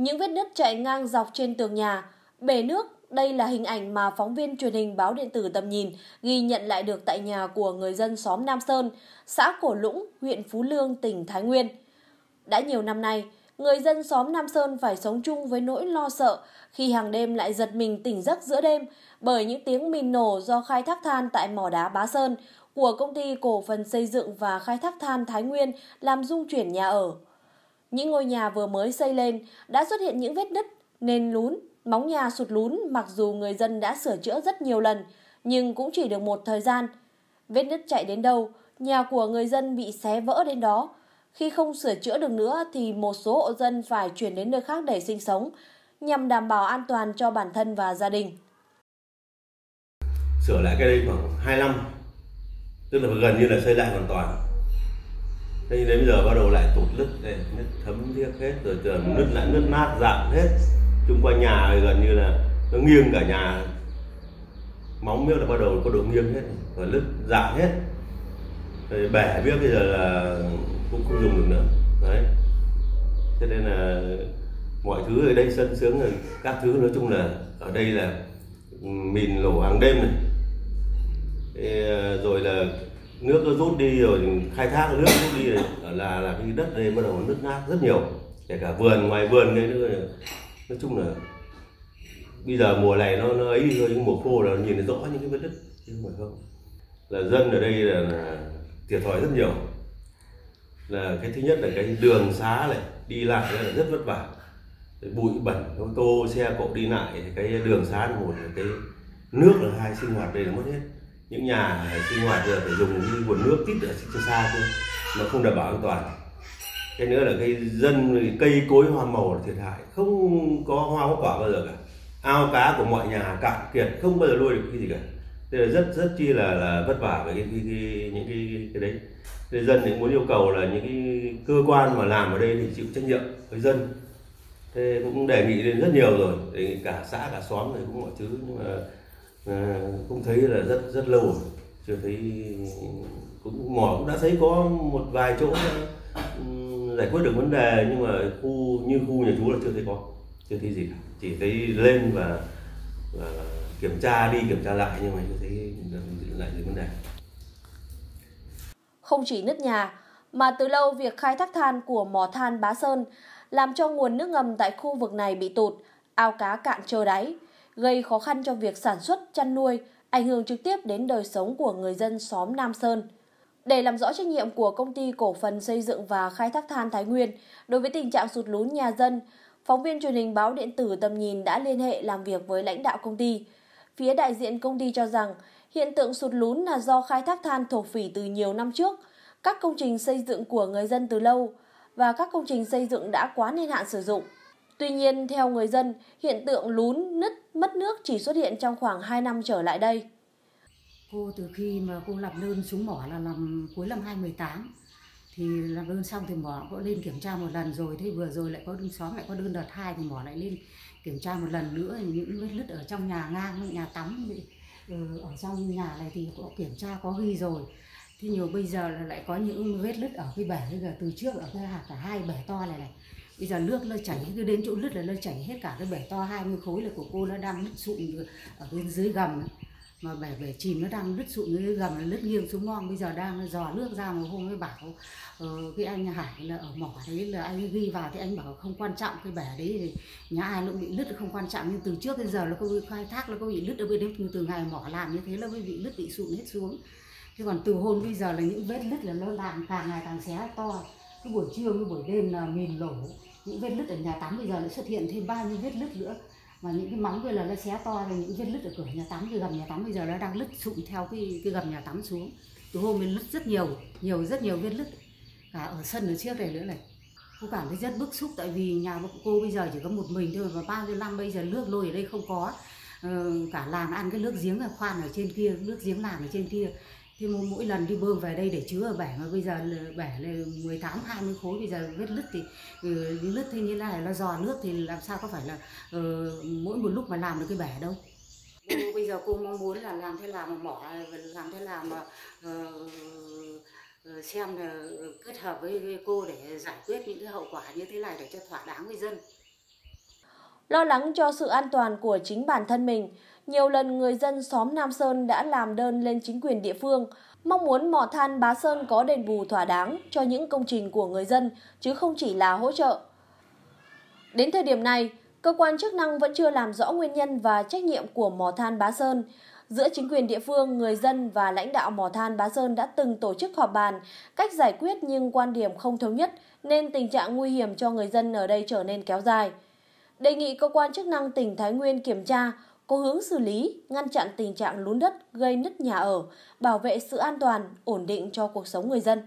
Những vết nứt chạy ngang dọc trên tường nhà, bể nước, đây là hình ảnh mà phóng viên truyền hình báo điện tử tầm nhìn ghi nhận lại được tại nhà của người dân xóm Nam Sơn, xã Cổ Lũng, huyện Phú Lương, tỉnh Thái Nguyên. Đã nhiều năm nay, người dân xóm Nam Sơn phải sống chung với nỗi lo sợ khi hàng đêm lại giật mình tỉnh giấc giữa đêm bởi những tiếng mìn nổ do khai thác than tại mỏ đá Bá Sơn của công ty cổ phần xây dựng và khai thác than Thái Nguyên làm rung chuyển nhà ở. Những ngôi nhà vừa mới xây lên đã xuất hiện những vết nứt, nền lún, móng nhà sụt lún mặc dù người dân đã sửa chữa rất nhiều lần, nhưng cũng chỉ được một thời gian. Vết nứt chạy đến đâu, nhà của người dân bị xé vỡ đến đó. Khi không sửa chữa được nữa thì một số hộ dân phải chuyển đến nơi khác để sinh sống, nhằm đảm bảo an toàn cho bản thân và gia đình. Sửa lại cái đây khoảng 2 năm, tức là gần như là xây lại hoàn toàn thế đến bây giờ bắt đầu lại tụt lứt đây, nứt thấm thiết hết, rồi tường nứt lại nứt nát dạn hết. Chung quanh nhà gần như là nó nghiêng cả nhà. Móng miếc là bắt đầu có độ nghiêng hết, và lứt dạn hết. Rồi bẻ biết bây giờ là cũng không dùng được nữa. Đấy. Cho nên là mọi thứ ở đây sân sướng rồi các thứ, nói chung là ở đây là ừ, mìn lổ hàng đêm này. Ờ, rồi là nước nó rút đi rồi khai thác nước rút đi rồi là là cái đất đây bắt đầu nứt nát rất nhiều. Kể cả vườn ngoài vườn đây nữa nói chung là bây giờ mùa này nó nó ấy thôi nhưng mùa khô là nhìn thấy rõ những cái vết đất chứ không phải không. Là dân ở đây là, là thiệt thòi rất nhiều. Là cái thứ nhất là cái đường xá này đi lại là rất vất vả. Bụi bẩn ô tô xe cộ đi lại cái đường xá là một cái nước là hai sinh hoạt đây là mất hết những nhà sinh hoạt giờ phải dùng cái nguồn nước tít ở xa xa thôi nó không đảm bảo an toàn. Cái nữa là cái dân cây cối hoa màu là thiệt hại không có hoa có quả bao giờ cả. Ao cá của mọi nhà cạn kiệt không bao giờ nuôi được cái gì cả. Thế là rất rất chi là là vất vả về cái, cái, cái những cái cái đấy. Thế dân thì muốn yêu cầu là những cái cơ quan mà làm ở đây thì chịu trách nhiệm với dân. Thế cũng đề nghị lên rất nhiều rồi để cả xã cả xóm này cũng mọi thứ nhưng mà à, cũng thấy là rất rất lâu rồi. Chưa thấy cũng mỏ cũng đã thấy có một vài chỗ giải quyết được vấn đề nhưng mà khu như khu nhà chú là chưa thấy có chưa thấy gì cả. Chỉ thấy lên và, và kiểm tra đi kiểm tra lại nhưng mà chưa thấy lại được vấn đề. Không chỉ nứt nhà mà từ lâu việc khai thác than của mỏ than Bá Sơn làm cho nguồn nước ngầm tại khu vực này bị tụt, ao cá cạn trơ đáy, gây khó khăn cho việc sản xuất, chăn nuôi, ảnh hưởng trực tiếp đến đời sống của người dân xóm Nam Sơn. Để làm rõ trách nhiệm của công ty cổ phần xây dựng và khai thác than Thái Nguyên đối với tình trạng sụt lún nhà dân, phóng viên truyền hình báo điện tử Tầm Nhìn đã liên hệ làm việc với lãnh đạo công ty. Phía đại diện công ty cho rằng hiện tượng sụt lún là do khai thác than thổ phỉ từ nhiều năm trước, các công trình xây dựng của người dân từ lâu và các công trình xây dựng đã quá niên hạn sử dụng. Tuy nhiên, theo người dân, hiện tượng lún, nứt, mất nước chỉ xuất hiện trong khoảng 2 năm trở lại đây. Cô từ khi mà cô làm đơn xuống mỏ là làm cuối năm 2018 thì làm đơn xong thì mỏ có lên kiểm tra một lần rồi, thế vừa rồi lại có đơn xóm lại có đơn đợt hai thì mỏ lại lên kiểm tra một lần nữa. Những vết nứt ở trong nhà ngang, nhà tắm ờ, ở trong nhà này thì có kiểm tra, có ghi rồi. Thế nhiều bây giờ là lại có những vết nứt ở cái bể, bây giờ từ trước ở cái cả hai bể to này này bây giờ nước nó chảy cứ đến chỗ nứt là nó chảy hết cả cái bể to 20 khối là của cô nó đang nứt sụn ở bên dưới gầm mà bể bể chìm nó đang nứt sụn dưới gầm là nứt nghiêng xuống ngon bây giờ đang dò nước ra mà hôm mới bảo uh, cái anh Hải là ở mỏ đấy là anh ghi vào thì anh bảo không quan trọng cái bể đấy thì nhà ai nó bị nứt không quan trọng. Nhưng từ trước đến giờ nó có bị khai thác nó có bị nứt ở bên đấy. Từ, ngày mỏ làm như thế là mới bị nứt bị sụn hết xuống. Chứ còn từ hôm bây giờ là những vết nứt là nó làm càng ngày càng xé to. Cái buổi trưa cái buổi đêm là mìn lổ những vết nứt ở nhà tắm bây giờ lại xuất hiện thêm bao nhiêu vết nứt nữa. Và những cái móng bây giờ nó xé to rồi những vết nứt ở cửa nhà tắm cái gầm nhà tắm bây giờ nó đang lứt sụn theo cái cái gầm nhà tắm xuống. Từ hôm mình lứt rất nhiều nhiều rất nhiều vết nứt. Cả ở sân ở trước này nữa này cô cảm thấy rất bức xúc tại vì nhà cô bây giờ chỉ có một mình thôi và bao nhiêu năm bây giờ nước lôi ở đây không có. Ờ, cả làng ăn cái nước giếng khoan ở trên kia nước giếng làm ở trên kia thì mỗi lần đi bơm về đây để chứa ở bể mà bây giờ bể là 18 20 khối bây giờ vết lứt thì ừ, lứt thế như này nó dò nước thì làm sao có phải là uh, mỗi một lúc mà làm được cái bể đâu. Bây giờ cô mong muốn là làm thế nào mà mỏ làm thế nào mà uh, xem là kết hợp với cô để giải quyết những cái hậu quả như thế này để cho thỏa đáng với dân. Lo lắng cho sự an toàn của chính bản thân mình, nhiều lần người dân xóm Nam Sơn đã làm đơn lên chính quyền địa phương, mong muốn mỏ than Bá Sơn có đền bù thỏa đáng cho những công trình của người dân, chứ không chỉ là hỗ trợ. Đến thời điểm này, cơ quan chức năng vẫn chưa làm rõ nguyên nhân và trách nhiệm của mỏ than Bá Sơn. Giữa chính quyền địa phương, người dân và lãnh đạo mỏ than Bá Sơn đã từng tổ chức họp bàn cách giải quyết nhưng quan điểm không thống nhất nên tình trạng nguy hiểm cho người dân ở đây trở nên kéo dài. Đề nghị cơ quan chức năng tỉnh Thái Nguyên kiểm tra, có hướng xử lý, ngăn chặn tình trạng lún đất gây nứt nhà ở, bảo vệ sự an toàn, ổn định cho cuộc sống người dân.